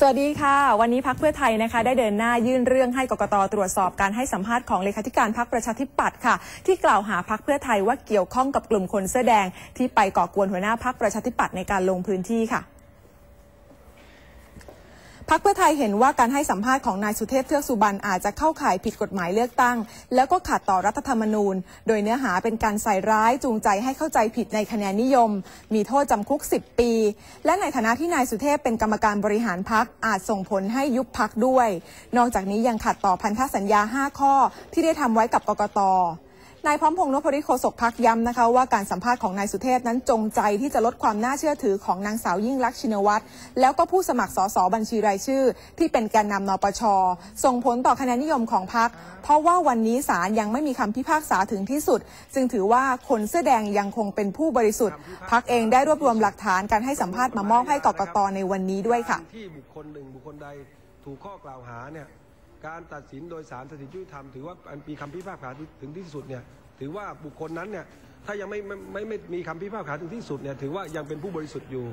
สวัสดีค่ะ วันนี้พักเพื่อไทยนะคะ ได้เดินหน้ายื่นเรื่องให้กกตตรวจสอบการให้สัมภาษณ์ของเลขาธิการพักประชาธิปัตย์ค่ะ ที่กล่าวหาพักเพื่อไทยว่าเกี่ยวข้องกับกลุ่มคนเสื้อแดงที่ไปก่อกวนหัวหน้าพักประชาธิปัตย์ในการลงพื้นที่ค่ะ พักเพื่อไทยเห็นว่าการให้สัมภาษณ์ของนายสุเทพเทือกสุบรรณอาจจะเข้าข่ายผิดกฎหมายเลือกตั้ง แล้วก็ขัดต่อรัฐธรรมนูญ โดยเนื้อหาเป็นการใส่ร้ายจูงใจให้เข้าใจผิดในคะแนนนิยม มีโทษจำคุก 10 ปี และในฐานะที่นายสุเทพเป็นกรรมการบริหารพักอาจส่งผลให้ยุบพักด้วย นอกจากนี้ยังขัดต่อพันธสัญญา 5 ข้อที่ได้ทำไว้กับกกต นายพร้อมพงษ์นพริโฆษกพักย้ำนะคะว่าการสัมภาษณ์ของนายสุเทพนั้นจงใจที่จะลดความน่าเชื่อถือของนางสาวยิ่งลักษณ์ชินวัตรแล้วก็ผู้สมัครสสบัญชีรายชื่อ ที่เป็นแกนนำนปช ส่งผลต่อคะแนนนิยมของพัก เพราะว่าวันนี้ศาลยังไม่มีคำพิพากษาถึงที่สุดจึงถือว่าคนเสื้อแดงยังคงเป็นผู้บริสุทธิ์พักเองได้รวบรวมหลักฐานการให้สัมภาษณ์มามอบให้กกตในวันนี้ด้วยค่ะที่บุคคลหนึ่งบุคคลใดถูกข้อกล่าวหาเนี่ย การตัดสินโดยสารสถิตยุติธรรมถือว่าอันมีคำพิพากษาถึงที่สุดเนี่ยถือว่าบุคคลนั้นเนี่ยถ้ายังไม่ไม่ไม่ไม่มีคำพิพากษาถึงที่สุดเนี่ยถือว่ายังเป็นผู้บริสุทธิ์อยู่